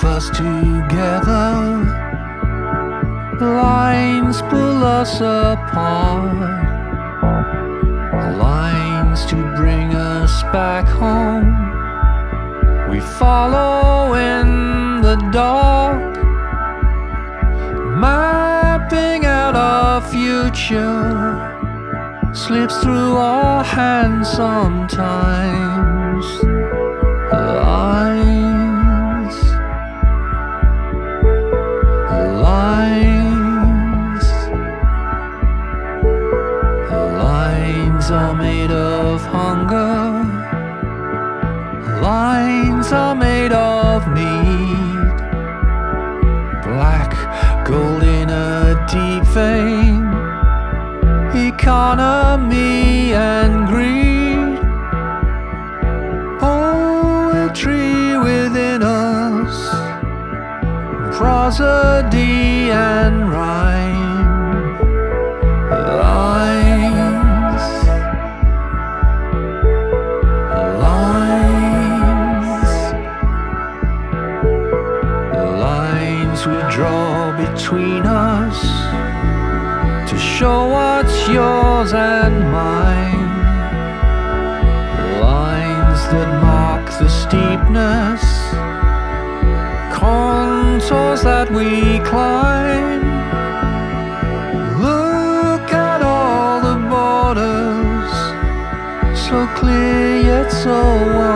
keep us together. Lines pull us apart. The lines to bring us back home. We follow in the dark, mapping out our future. Slips through our hands sometimes. Lines are made of hunger. Lines are made of need. Black gold in a deep vein. Economy and greed. Poetry within us. Prosody and rhyme. Between us to show what's yours and mine. Lines that mark the steepness, contours that we climb. Look at all the borders, so clear yet so unkind.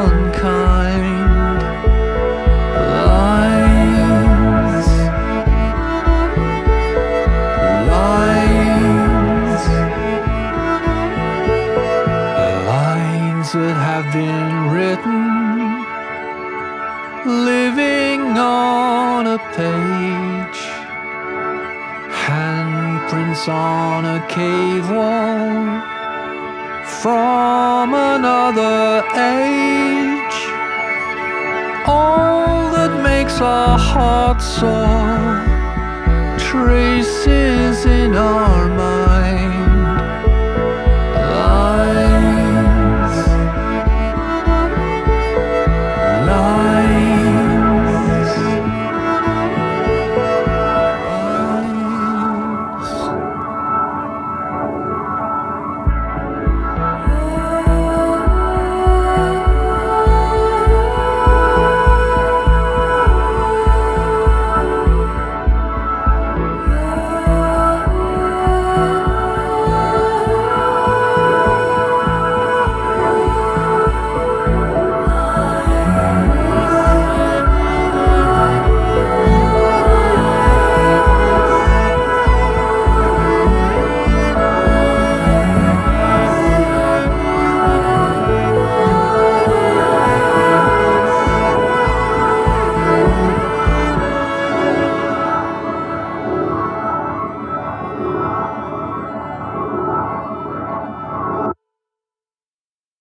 Living on a page, handprints on a cave wall from another age. All that makes our hearts soar traces in our minds.